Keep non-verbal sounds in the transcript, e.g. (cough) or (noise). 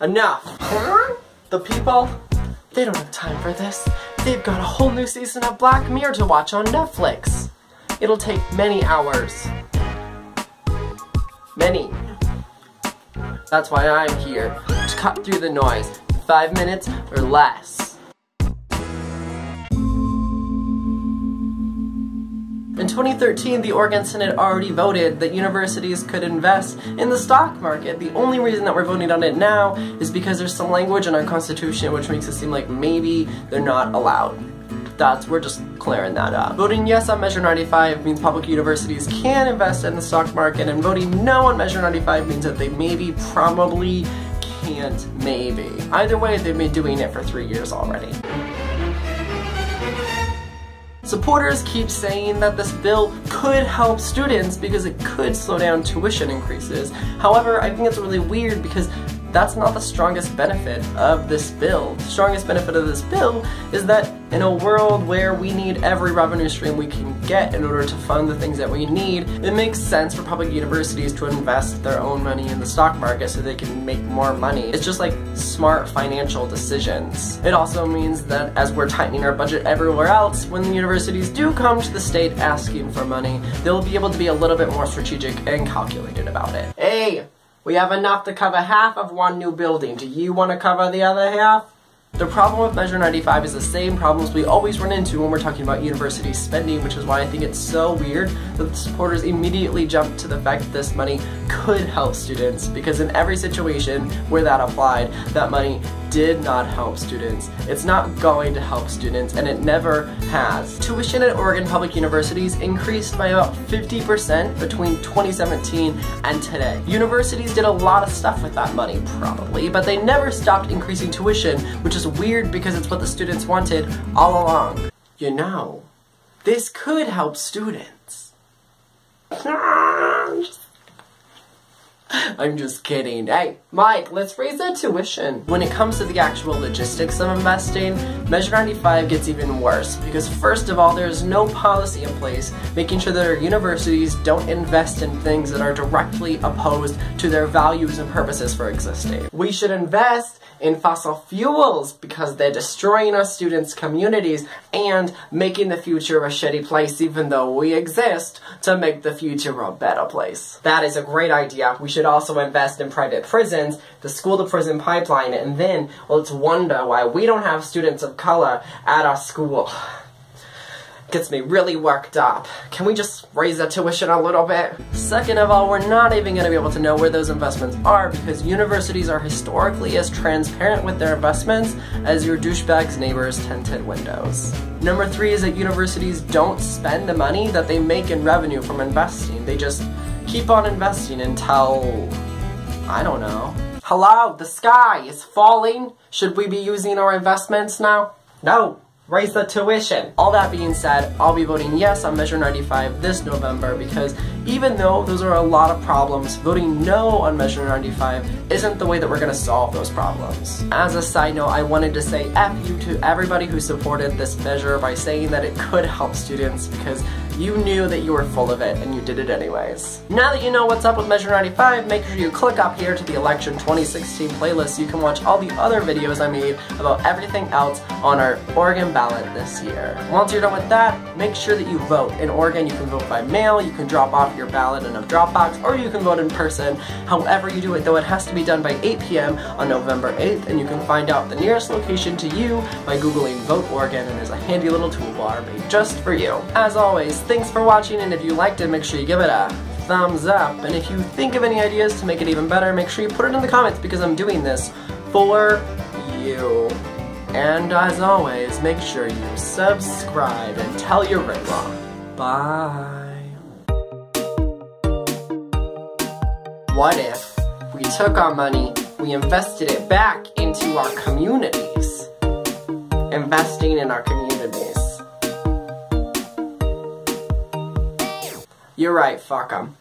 Enough! The people, they don't have time for this. They've got a whole new season of Black Mirror to watch on Netflix. It'll take many hours. Many. That's why I'm here, to cut through the noise five minutes or less. In 2013, the Oregon Senate already voted that universities could invest in the stock market. The only reason that we're voting on it now is because there's some language in our constitution which makes it seem like maybe they're not allowed. That's, we're just clearing that up. Voting yes on Measure 95 means public universities can invest in the stock market, and voting no on Measure 95 means that they maybe, probably, can't, maybe. Either way, they've been doing it for three years already. Supporters keep saying that this bill could help students because it could slow down tuition increases. However, I think it's really weird because that's not the strongest benefit of this bill. The strongest benefit of this bill is that in a world where we need every revenue stream we can get in order to fund the things that we need, it makes sense for public universities to invest their own money in the stock market so they can make more money. It's just like smart financial decisions. It also means that as we're tightening our budget everywhere else, when the universities do come to the state asking for money, they'll be able to be a little bit more strategic and calculated about it. Hey! We have enough to cover half of one new building. Do you want to cover the other half? The problem with Measure 95 is the same problems we always run into when we're talking about university spending, which is why I think it's so weird that the supporters immediately jump to the fact that this money could help students, because in every situation where that applied, that money did not help students. It's not going to help students, and it never has. Tuition at Oregon Public Universities increased by about 50% between 2017 and today. Universities did a lot of stuff with that money, probably, but they never stopped increasing tuition, which is weird because it's what the students wanted all along. You know, this could help students. (laughs) I'm just kidding. Hey, Mike, let's raise that tuition. When it comes to the actual logistics of investing, Measure 95 gets even worse because first of all, there's no policy in place making sure that our universities don't invest in things that are directly opposed to their values and purposes for existing. We should invest in fossil fuels because they're destroying our students' communities and making the future a shitty place even though we exist to make the future a better place. That is a great idea. We should also invest in private prisons, the school-to-prison pipeline, and then let's wonder why we don't have students of color at our school (sighs) gets me really worked up. Can we just raise the tuition a little bit? Second of all, we're not even going to be able to know where those investments are because universities are historically as transparent with their investments as your douchebag's neighbor's tinted windows. Number three is that universities don't spend the money that they make in revenue from investing. They just keep on investing until... I don't know. Hello, the sky is falling. Should we be using our investments now? No raise the tuition. All that being said, I'll be voting yes on Measure 95 this November because even though those are a lot of problems, voting no on Measure 95 isn't the way that we're going to solve those problems. As a side note, I wanted to say F you to everybody who supported this measure by saying that it could help students because you knew that you were full of it and you did it anyways. Now that you know what's up with Measure 95, make sure you click up here to the Election 2016 playlist so you can watch all the other videos I made about everything else on our Oregon ballot this year. Once you're done with that, make sure that you vote. In Oregon, you can vote by mail, you can drop off your ballot in a Dropbox, or you can vote in person. However you do it, though, it has to be done by 8 p.m. on November 8th, and you can find out the nearest location to you by googling Vote Oregon, and there's a handy little toolbar made just for you. As always, thanks for watching, and if you liked it, make sure you give it a thumbs up. And if you think of any ideas to make it even better, make sure you put it in the comments because I'm doing this for you. And as always, make sure you subscribe and tell your grandma. Bye. What if we took our money, we invested it back into our communities? Investing in our communities. You're right, fuck them.